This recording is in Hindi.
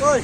ơi